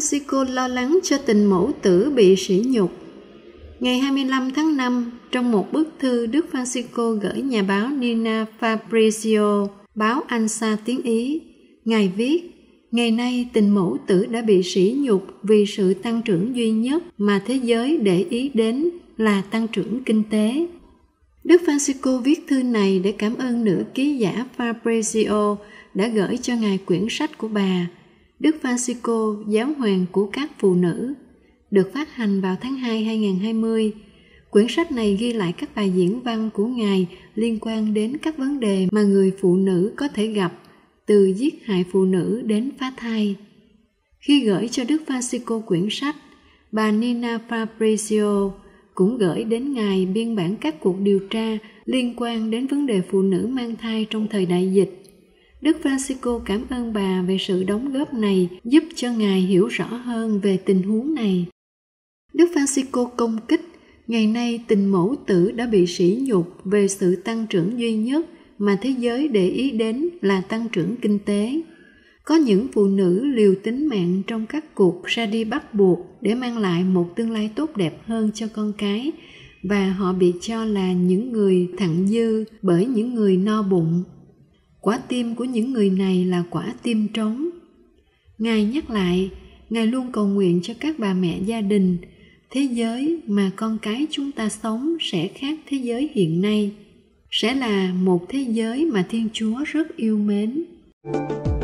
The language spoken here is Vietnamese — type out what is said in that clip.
Francisco lo lắng cho tình mẫu tử bị sỉ nhục. Ngày 25 tháng 5, trong một bức thư Đức Francisco gửi nhà báo Nina Fabrizio, báo Anh Sa tiếng Ý, Ngài viết, Ngày nay tình mẫu tử đã bị sỉ nhục vì sự tăng trưởng duy nhất mà thế giới để ý đến là tăng trưởng kinh tế. Đức Francisco viết thư này để cảm ơn nữ ký giả Fabrizio đã gửi cho ngài quyển sách của bà, Đức Francisco, giáo hoàng của các phụ nữ, được phát hành vào tháng 2 2020. Quyển sách này ghi lại các bài diễn văn của ngài liên quan đến các vấn đề mà người phụ nữ có thể gặp từ giết hại phụ nữ đến phá thai. Khi gửi cho Đức Francisco quyển sách, bà Nina Fabrizio cũng gửi đến ngài biên bản các cuộc điều tra liên quan đến vấn đề phụ nữ mang thai trong thời đại dịch. Đức Francisco cảm ơn bà về sự đóng góp này giúp cho ngài hiểu rõ hơn về tình huống này. Đức Francisco công kích, ngày nay tình mẫu tử đã bị sỉ nhục về sự tăng trưởng duy nhất mà thế giới để ý đến là tăng trưởng kinh tế. Có những phụ nữ liều tính mạng trong các cuộc ra đi bắt buộc để mang lại một tương lai tốt đẹp hơn cho con cái và họ bị cho là những người thặng dư bởi những người no bụng. Quả tim của những người này là quả tim trống. Ngài nhắc lại, Ngài luôn cầu nguyện cho các bà mẹ gia đình, thế giới mà con cái chúng ta sống sẽ khác thế giới hiện nay, sẽ là một thế giới mà Thiên Chúa rất yêu mến. thank you